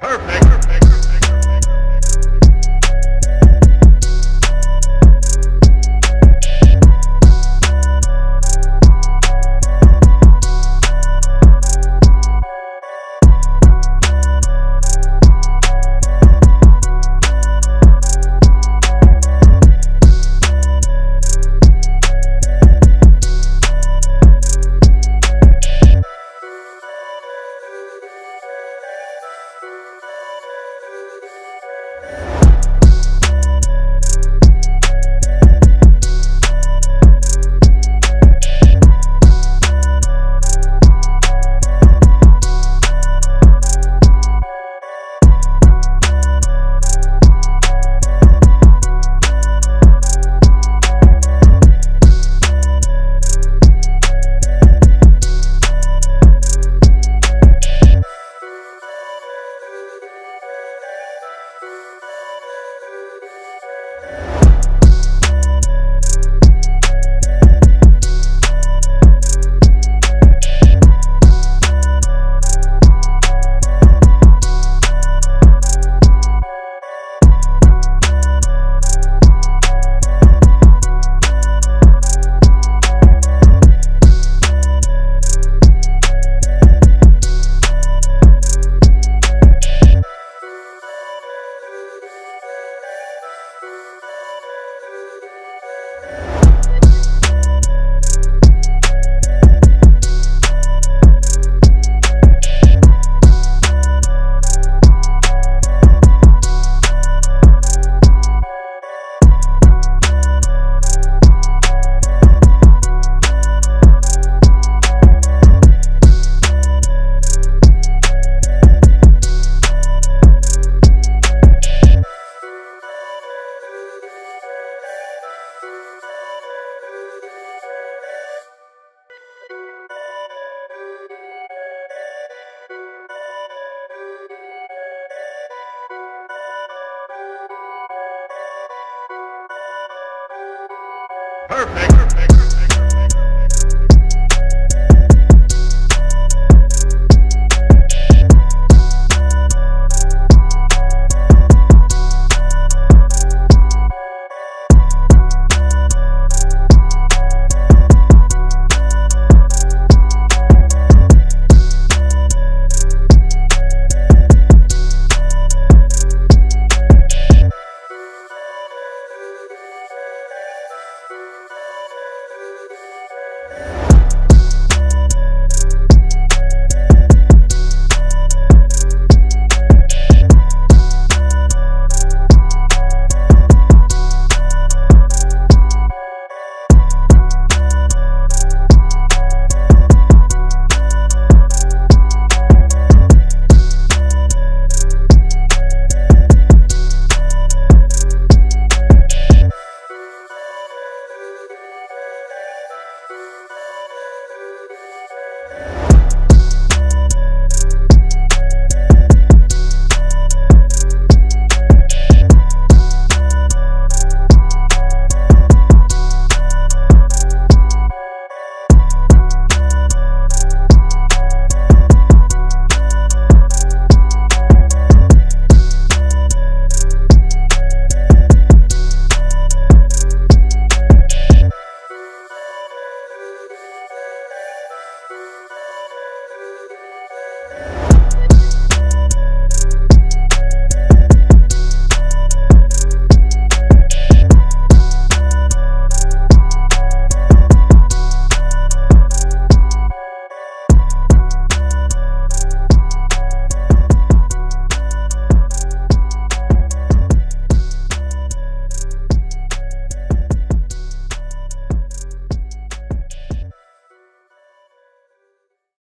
Perfect. Perfect.